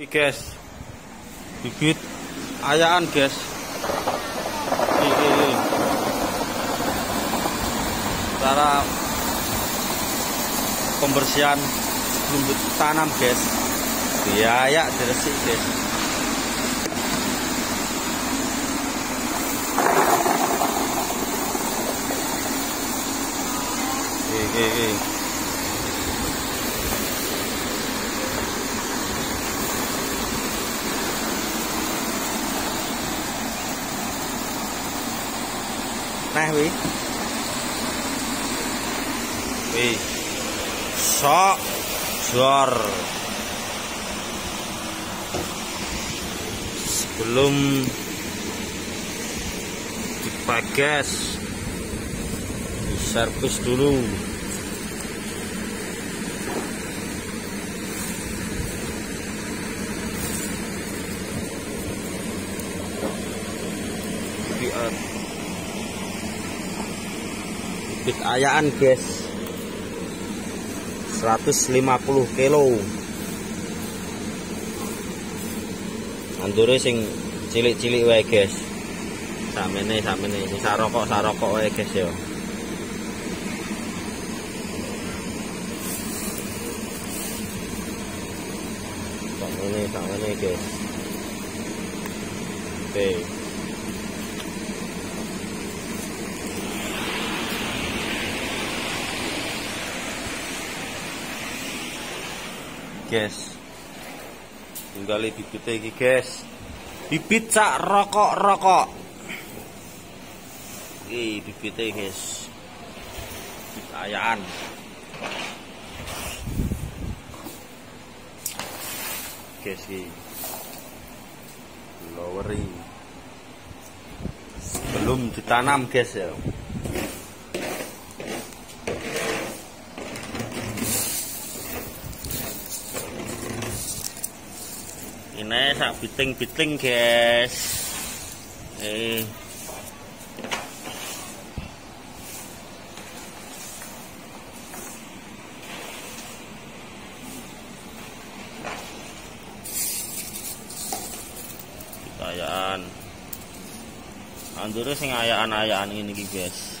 Iki guys. Bibit ayaan guys. Iki. Cara pembersihan sebelum tanam guys. Biaya diresik guys. Iki, iki. Nah, wi. Wi. Sok jor. Sebelum dipagas diservis dulu. Bibit ayaan guys 150 kilo. Andure sing cilik-cilik wae guys. Sakmene sakmene sing sarokok sarokok wae guys ya sakmene sakmene guys. Oke guys. Tinggal bibit iki guys. Bibit cak rokok rokok iki bibitnya guys. Bibit ayaan. Guys iki. Loweri. Sebelum ditanam guys ya ini sak biting-biting guys. Eh. Ayaan. Andure sing ayaan-ayaan ini guys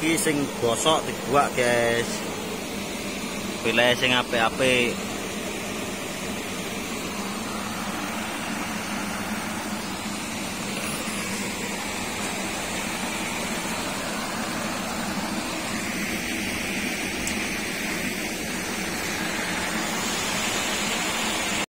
Iki sing gosok dibuak, guys. Pilih sing apik-apik.